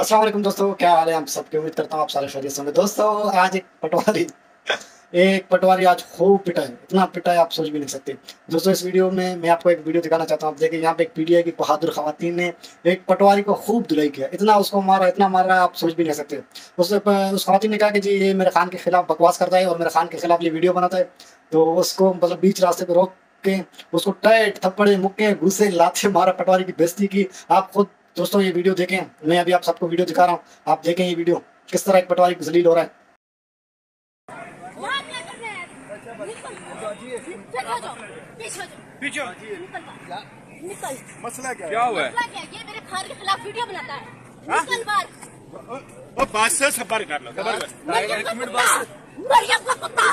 असलम दोस्तों, क्या हाल है आप सबके? उम्मीद करता हूँ आप सारे खैरियत होंगे। दोस्तों, आज एक पटवारी एक पटवारी आज खूब पिटा है। इतना पिटा है, आप सोच भी नहीं सकते। दोस्तों, इस वीडियो में मैं आपको एक वीडियो दिखाना चाहता हूँ। आप देखिए यहाँ पे एक पीडीआई की बहादुर खातन ने एक पटवारी को खूब धुलाई किया। इतना उसको मारा, इतना मारा, आप सोच भी नहीं सकते। उस उस खातन ने कहा कि जी, ये मेरे खान के खिलाफ बकवास करता है और मेरे खान के खिलाफ ये वीडियो बनाता है। तो उसको मतलब बीच रास्ते पर रोक के, उसको टाइट, थप्पड़े, मुक्के, घुसे, लाते, मारा, पटवारी की बेस्ती की। आप खुद दोस्तों ये वीडियो देखें। मैं अभी आप सबको वीडियो दिखा रहा हूँ। आप देखें ये वीडियो। किस तरह एक पटवारी जलील हो रहा है। मसला क्या क्या हुआ है? ये मेरे के खिलाफ वीडियो बनाता है। हाँ? निकल वो बात से सबर कर लो। सबर कर मरियम का कुत्ता। मरियम का कुत्ता।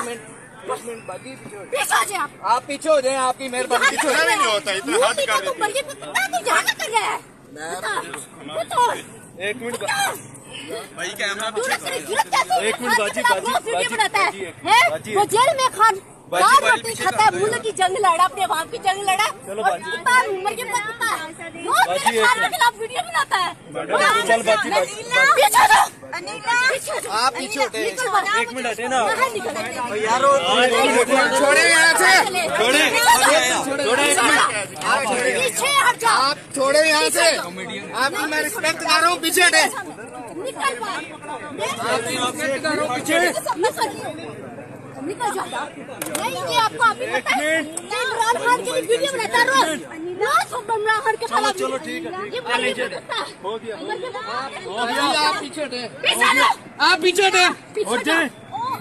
पीछे हो जाए आप। पीछे हो जाए आपकी मेहरबानी। पीछे हो नहीं होता इतना हाथ तो मरियम का कुत्ता तू कर रहा है। एक मिनट भाई कैमरा? एक मिनट, बाजी, बाजी, बाजी, बनाता है बाजी, हैं? बाजी। वो जेल में खान बाजी, दाल बाजी, रोटी खाता है मुल्क की जंग लड़ा अपने बाप की जंग लड़ा चलो, और बाजी। मरियम का बाजी, एक खान के खिलाफ वीडियो बनाता है चल, बाजी, बाजी, पीछे हो जाओ। पीछे हो जाओ। आप पीछे हटे। एक मिनट हटे ना। यारो छोड़े यहाँ से। छोड़े छोड़े एक मिनट पीछे हट जाओ आप छोड़े यहाँ से। आपकी मैं रिस्पेक्ट कर रहा हूँ पीछे हटे। निकल बाहर रिस्पेक्ट कर रहा हूँ पीछे निकल जाओ नहीं ये आपको अभी पता है। इमरान खान के वीडियो बनाता रोज रोज इमरान खान के खिलाफ चलो, ठीक है, ये मरियम का कुत्ता है। हो गया। मरियम का कुत्ता है। भैया, आप पीछे हटे। पीछे हटो। आप पीछे हटे। पीछे जाए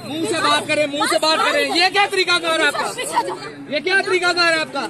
मुँह से बात करें मुँह से बात करें। ये क्या तरीका कार है आपका? ये क्या तरीका कार है आपका?